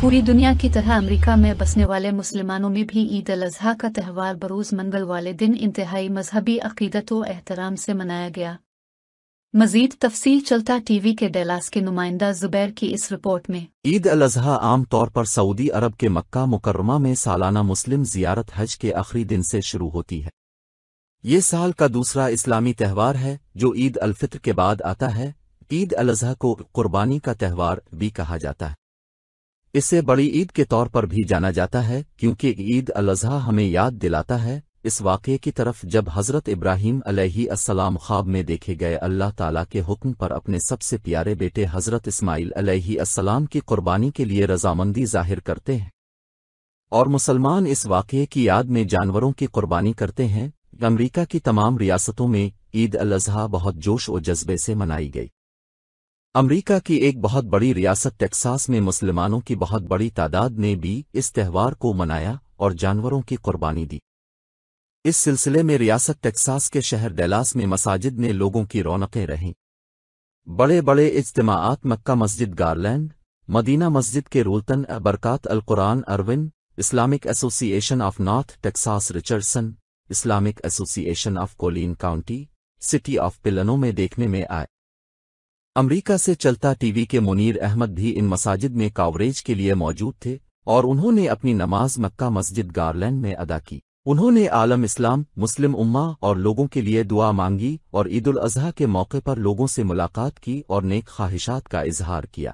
پوری دنیا کی طرح امریکہ میں بسنے والے مسلمانوں میں بھی عید الاضحیٰ کا تہوار بروز منگل والے دن انتہائی مذہبی عقیدت و احترام سے منایا گیا۔ مزید تفصیل چلتا ٹی وی کے ڈیلاس کے نمائندہ زبیر کی اس رپورٹ میں۔ عید الاضحیٰ عام طور پر سعودی عرب کے مکہ مکرمہ میں سالانہ مسلم زیارت حج کے آخری دن سے شروع ہوتی ہے۔ یہ سال کا دوسرا اسلامی تہوار ہے، جو عید الفطر کے بعد آتا ہے۔ عید الاضحیٰ کو قربانی کا تہوار بھی کہا جاتا ہے۔ اسے بڑی عید کے طور پر بھی جانا جاتا ہے، کیونکہ عید الاضحیٰ ہمیں یاد دلاتا ہے۔ اس واقعے کی طرف جب حضرت ابراہیم علیہ السلام خواب میں دیکھے گئے، اللہ تعالیٰ کے حکم پر اپنے سب سے پیارے بیٹے حضرت اسماعیل علیہ السلام کی قربانی کے لیے رضامندی ظاہر کرتے ہیں۔ اور مسلمان اس واقعے کی یاد میں جانوروں کی قربانی کرتے ہیں۔ امریکہ کی تمام ریاستوں میں عید الاضحیٰ بہت جوش و جذبے سے منائی گئی۔ امریکہ کی ایک بہت بڑی ریاست ٹیکساس میں مسلمانوں کی بہت بڑی تعداد نے بھی اس تہوار کو منایا اور جانوروں کی قربانی دی۔ اس سلسلے میں ریاست ٹیکساس کے شہر ڈیلاس میں مساجد نے لوگوں کی رونقیں رہیں۔ بڑے بڑے اجتماعات مکہ مسجد گارلینڈ، مدینہ مسجد کے رولتن برکات القرآن Irving Islamic association of North Texas Richardson Islamic association of Collin county, city of پلنوں میں دیکھنے میں آئے۔ امریکہ سے چلتا ٹی وی کے منیر احمد بھی ان مساجد میں کاوریج کے لیے موجود تھے اور انہوں نے اپنی نماز مکہ مسجد گارلینڈ میں ادا کی۔ انہوں نے عالم اسلام، مسلم امہ اور لوگوں کے لیے دعا مانگی اور عید الاضحیٰ کے موقع پر لوگوں سے ملاقات کی اور نیک خواہشات کا اظہار کیا۔